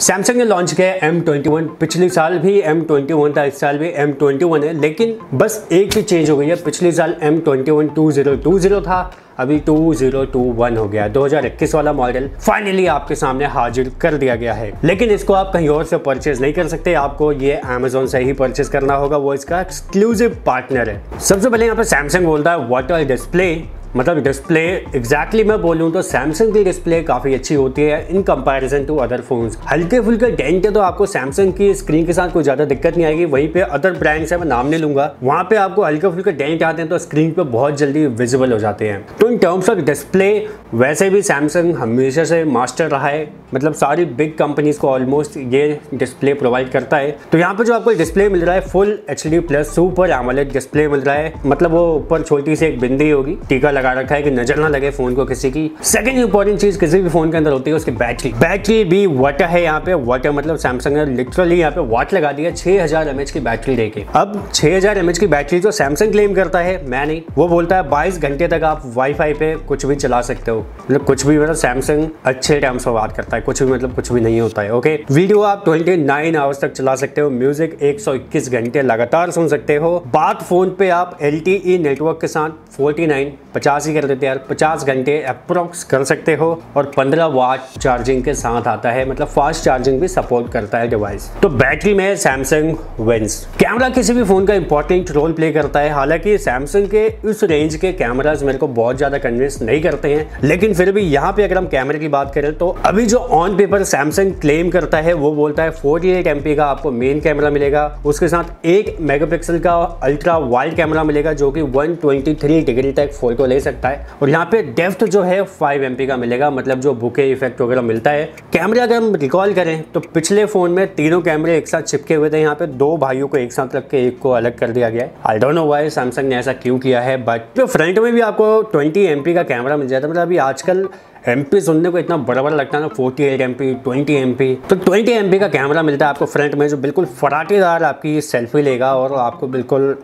Samsung ने launch किया M twenty one पिछले साल भी एम ट्वेंटी वन था, इस साल भी एम ट्वेंटी वन है, लेकिन बस एक ही चेंज हो गई है। पिछले साल M twenty one two zero two zero था, अभी टू ज़ीरो टू वन हो गया। 2021 वाला मॉडल फाइनली आपके सामने हाजिर कर दिया गया है। लेकिन इसको आप कहीं और से परचेज नहीं कर सकते, आपको ये अमेजोन से ही परचेज करना होगा, वो इसका एक्सक्लूसिव पार्टनर है। सबसे पहले यहाँ पे सैमसंग बोलता है वाटर डिस्प्ले मतलब डिस्प्ले एग्जैक्टली मैं बोलूँ तो सैमसंग की डिस्प्ले काफ़ी अच्छी होती है in comparison to other phones हल्के फुल्के डेंट है तो आपको सैमसंग की स्क्रीन के साथ कोई ज़्यादा दिक्कत नहीं आएगी। वहीं पे अदर ब्रांड्स है, मैं नाम नहीं लूँगा। वहाँ पे आपको हल्के फुल्के डेंट आते हैं तो स्क्रीन पे बहुत जल्दी विजिबल हो जाते हैं। तो इन टर्म्स ऑफ़ डिस्प्ले वैसे भी सैमसंग हमेशा से मास्टर रहा है। मतलब सारी बिग कंपनीज़ को ऑलमोस्ट ये डिस्प्ले प्रोवाइड करता है। तो यहाँ पे जो आपको डिस्प्ले मिल रहा है full H plus super AMOLED display मिल रहा है। मतलब वो ऊपर छोटी सी एक बिंदी होगी, टीका लगा रखा है कि नज़र ना लगे फ़ोन को किसी की। सेकंड इंपॉर्टेंट चीज़ किसी भी फ़ोन के अंदर होती है उसकी बैटरी बैटरी भी वाटर है यहाँ पे। वाटर मतलब सैमसंग ने लिटरली यहाँ पे वाट लगा दिया छह हज़ार की बैटरी लेके अब छह हज़ार की बैटरी जो सैमसंग क्लेम करता है, मैं नहीं। वो बोलता है, बाईस घंटे तक आप वाईफाई पे कुछ भी चला सकते हो। मतलब कुछ भी मतलब सैमसंग अच्छे टर्म्स में बात करता है। कुछ भी मतलब कुछ भी नहीं होता है ओके वीडियो आप ट्वेंटी नाइन आवर्स तक चला सकते हो। म्यूज़िक एक सौ इक्कीस घंटे लगातार सुन सकते हो। बात फ़ोन पे आप एल नेटवर्क के साथ फोर्टी नाइन पचास ही कर देते यार, पचास घंटे अप्रोक्स कर सकते हो और पंद्रह वाट चार्जिंग के साथ आता है मतलब फास्ट चार्जिंग भी सपोर्ट करता है डिवाइस तो बैटरी में सैमसंग विंस कैमरा किसी भी फ़ोन का इंपॉर्टेंट रोल प्ले करता है, हालाँकि सैमसंग के उस रेंज के कैमराज मेरे को बहुत ज़्यादा कन्विंस नहीं करते हैं, लेकिन फिर भी यहाँ पे अगर हम कैमरे की बात करें तो अभी जो ऑन पेपर सैमसंग क्लेम करता है, वो बोलता है फोर्टी एट एमपी का आपको मेन कैमरा मिलेगा, उसके साथ एक मेगापिक्सल का अल्ट्रा वाइड कैमरा मिलेगा, जो कि 123 डिग्री तक फ़ोटो ले सकता है। और यहाँ पे डेफ्थ जो है फाइव एम का मिलेगा। मतलब जो बुके इफ़ेक्ट वगैरह मिलता है। कैमरा अगर हम रिकॉल करें तो पिछले फ़ोन में तीनों कैमरे एक साथ चिपके हुए थे। यहाँ पे दो भाइयों को एक साथ रख के एक को अलग कर दिया गया है। I don't know why Samsung ने ऐसा क्यों किया है बट तो फ्रंट में भी आपको ट्वेंटी एम का कैमरा मिल जाता है। मतलब अभी आजकल एमपी सुनने को इतना बड़ा बड़ा लगता है ना forty eight M P twenty M P तो ट्वेंटी एम पी का कैमरा मिलता है आपको फ्रंट में, जो बिल्कुल फराटेदार आपकी सेल्फी लेगा और आपको बिल्कुल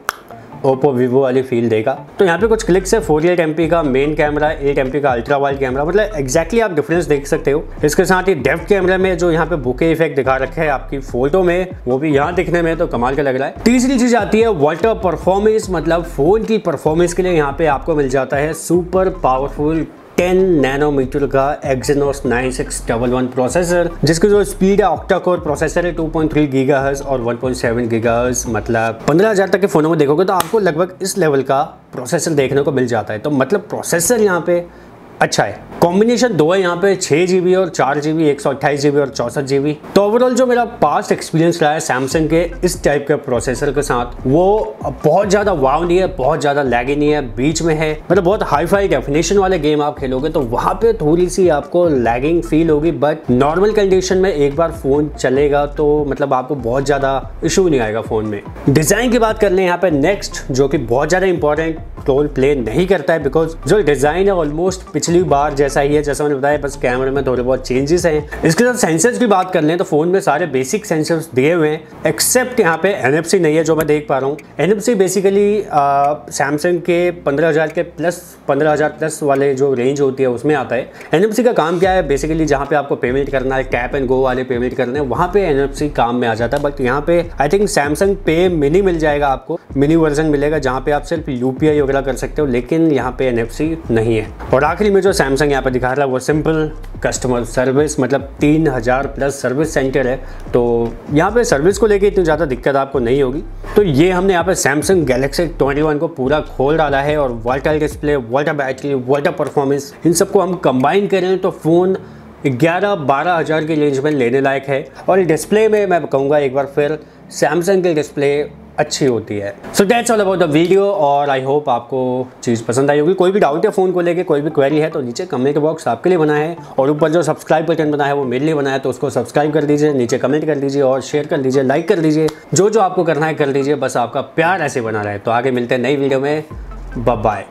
ओप्पो वीवो वाली फील देगा। तो यहाँ पे कुछ क्लिक्स है फोर एट एम का मेन कैमरा एट एम का अल्ट्रा वाइड कैमरा मतलब एक्जैक्टली आप डिफरेंस देख सकते हो। इसके साथ ही डेफ कैमरा में जो यहाँ पे बुके इफ़ेक्ट दिखा रखे है आपकी फ़ोटो में, वो भी यहाँ दिखने में तो कमाल का लग रहा है। तीसरी चीज़ आती है वाटर परफॉर्मेंस मतलब फ़ोन की परफॉर्मेंस के लिए यहाँ पे आपको मिल जाता है सुपर पावरफुल 10 नैनोमीटर का Exynos 9611 प्रोसेसर जिसकी जो स्पीड है ऑक्टा कोर प्रोसेसर है 2.3 गीगाहर्ट्ज और 1.7 गीगाहर्ट्ज मतलब 15000 तक के फोनों में देखोगे तो आपको लगभग इस लेवल का प्रोसेसर देखने को मिल जाता है। तो मतलब प्रोसेसर यहाँ पे अच्छा है। कॉम्बिनेशन दो है यहाँ पे छः जी और चार जी बी एक सौ अट्ठाईस जी और चौसठ जीबी तो ओवरऑल जो मेरा पास्ट एक्सपीरियंस रहा है सैमसंग के, इस टाइप के प्रोसेसर के साथ, वो बहुत ज़्यादा वाव नहीं है, बहुत ज़्यादा लैगी नहीं है, बीच में है। मतलब बहुत हाई फाई डेफिनेशन वाले गेम आप खेलोगे तो वहाँ पे थोड़ी सी आपको लैगिंग फील होगी बट नॉर्मल कंडीशन में एक बार फ़ोन चलेगा तो मतलब आपको बहुत ज़्यादा इशू नहीं आएगा फ़ोन में। डिज़ाइन की बात कर लें, यहाँ पे नेक्स्ट जो कि बहुत ज़्यादा इंपॉर्टेंट रोल प्ले नहीं करता है बिकॉज़ जो डिज़ाइन है ऑलमोस्ट पिछली बार जैसा ही है, जैसा मैंने बताया, बस कैमरे में थोड़े बहुत चेंजेस हैं। इसके साथ सेंसर्स की बात कर लें तो फ़ोन में सारे बेसिक सेंसर्स दिए हुए हैं एक्सेप्ट यहाँ पे एनएफसी नहीं है, जो मैं देख पा रहा हूँ। एन बेसिकली सैमसंग के पंद्रह के प्लस पंद्रह प्लस वाले जो रेंज होती है, उसमें आता है। एन का काम क्या है? बेसिकली जहाँ पे आपको पेमेंट करना है टैप एंड गो वाले पेमेंट करने हैं वहाँ पे एन काम में आ जाता है। बट यहाँ पे आई थिंक सैमसंग पे मिनी मिल जाएगा आपको। मिनी वर्जन मिलेगा, जहाँ पे आप सिर्फ़ यूपीआई वगैरह कर सकते हो, लेकिन यहाँ पे एन नहीं है। और आखिरी में जो सैमसंग यहाँ पे दिखा रहा है वो सिंपल कस्टमर सर्विस मतलब तीन हज़ार प्लस सर्विस सेंटर है। तो यहाँ पे सर्विस को लेके इतनी ज़्यादा दिक्कत आपको नहीं होगी। तो ये हमने यहाँ पे सैमसंग गैलेक्सी 21 को पूरा खोल डाला है और वाटर डिस्प्ले वाटर बैटरी वाटर परफॉर्मेंस इन सबको हम कंबाइन करें तो फ़ोन ग्यारह बारह हज़ार की रेंज में लेने लायक है। और डिस्प्ले में मैं कहूँगा एक बार फिर सैमसंग के डिस्प्ले अच्छी होती है। So that's all about the video और आई होप आपको चीज़ पसंद आई होगी। कोई भी डाउट है फ़ोन को लेके कोई भी क्वेरी है तो नीचे कमेंट बॉक्स आपके लिए बना है, और ऊपर जो सब्सक्राइब बटन बना है, वो मेरे लिए बना है तो उसको सब्सक्राइब कर दीजिए, नीचे कमेंट कर दीजिए, और शेयर कर दीजिए लाइक कर दीजिए। जो जो आपको करना है, कर दीजिए। बस आपका प्यार ऐसे बना रहे। तो आगे मिलते हैं नई वीडियो में। बाय